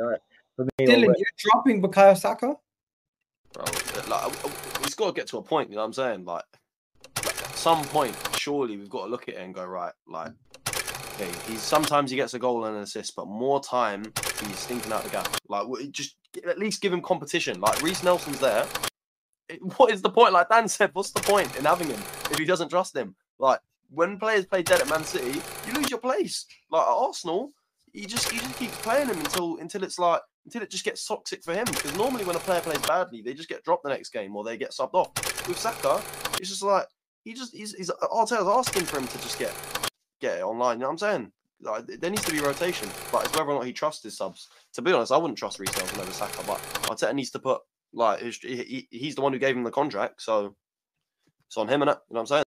Like, for me, Dylan, you're dropping Bukayo Saka? bro. Like, it's got to get to a point. You know what I'm saying? Like, like, at some point, surely we've got to look at it and go right. Like, okay, he's sometimes he gets a goal and an assist, but more time he's stinking out the gap. Like, just at least give him competition. Like Reiss Nelson's there. Eh, what is the point? Like Dan said, what's the point in having him if he doesn't trust him? Like when players play dead at Man City, you lose your place. Like at Arsenal, you just you just keep playing him until until it's like until it just gets toxic for him. Because normally when a player plays badly, they just get dropped the next game or they get subbed off. With Saka, it's just like he just he's, he's Arteta's asking for him to just get get it online. You know what I'm saying? Like, there needs to be rotation, but it's whether or not he trusts his subs. To be honest, I wouldn't trust Reiss over Saka, but Arteta needs to put like he, he- he's the one who gave him the contract, so it's on him and you know what I'm saying.